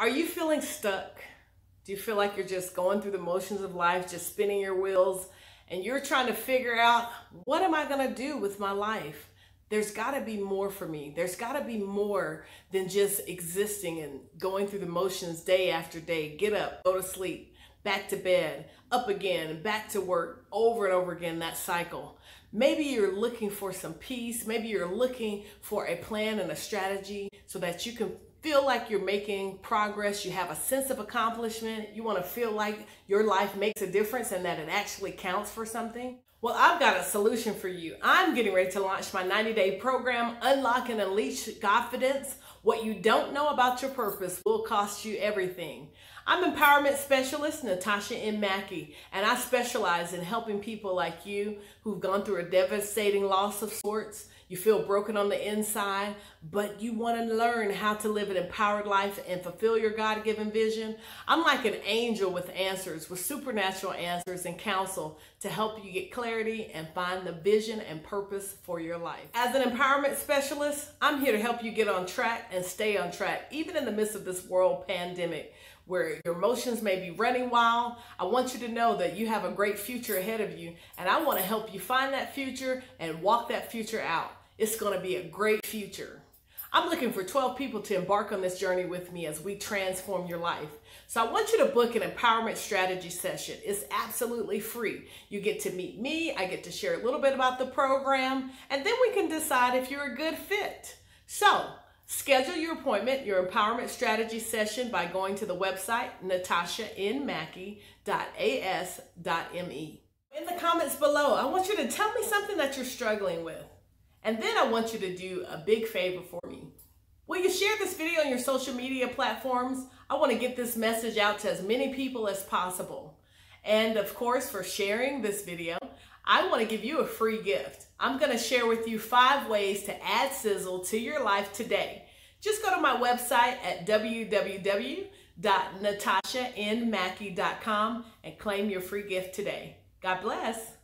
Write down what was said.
Are you feeling stuck? Do you feel like you're just going through the motions of life, just spinning your wheels, and you're trying to figure out what am I going to do with my life? There's got to be more for me. There's got to be more than just existing and going through the motions day after day. Get up, go to sleep, back to bed, up again, back to work, over and over again, that cycle. Maybe you're looking for some peace. Maybe you're looking for a plan and a strategy so that you can feel like you're making progress, you have a sense of accomplishment, you want to feel like your life makes a difference and that it actually counts for something, well, I've got a solution for you. I'm getting ready to launch my 90 day program, Unlock and Unleash Confidence. What you don't know about your purpose will cost you everything. I'm empowerment specialist Natasha N. Mackey, and I specialize in helping people like you who've gone through a devastating loss of sorts you feel broken on the inside, but you want to learn how to live an empowered life and fulfill your God given vision. I'm like an angel with answers, with supernatural answers and counsel to help you get clarity and find the vision and purpose for your life. As an empowerment specialist, I'm here to help you get on track and stay on track, even in the midst of this world pandemic where your emotions may be running wild. I want you to know that you have a great future ahead of you, and I want to help you find that future and walk that future out. It's going to be a great future. I'm looking for 12 people to embark on this journey with me as we transform your life. So I want you to book an empowerment strategy session. It's absolutely free. You get to meet me, I get to share a little bit about the program, and then we can decide if you're a good fit. So schedule your appointment, your empowerment strategy session by going to the website natashanmackey.as.me. In the comments below, I want you to tell me something that you're struggling with. And then I want you to do a big favor for me. Will you share this video on your social media platforms? I want to get this message out to as many people as possible. And of course, for sharing this video, I want to give you a free gift. I'm going to share with you five ways to add sizzle to your life today. Just go to my website at www.natashanmackey.com and claim your free gift today. God bless.